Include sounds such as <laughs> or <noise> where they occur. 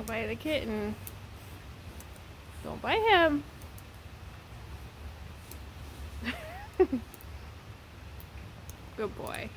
Don't bite the kitten. Don't bite him. <laughs> Good boy.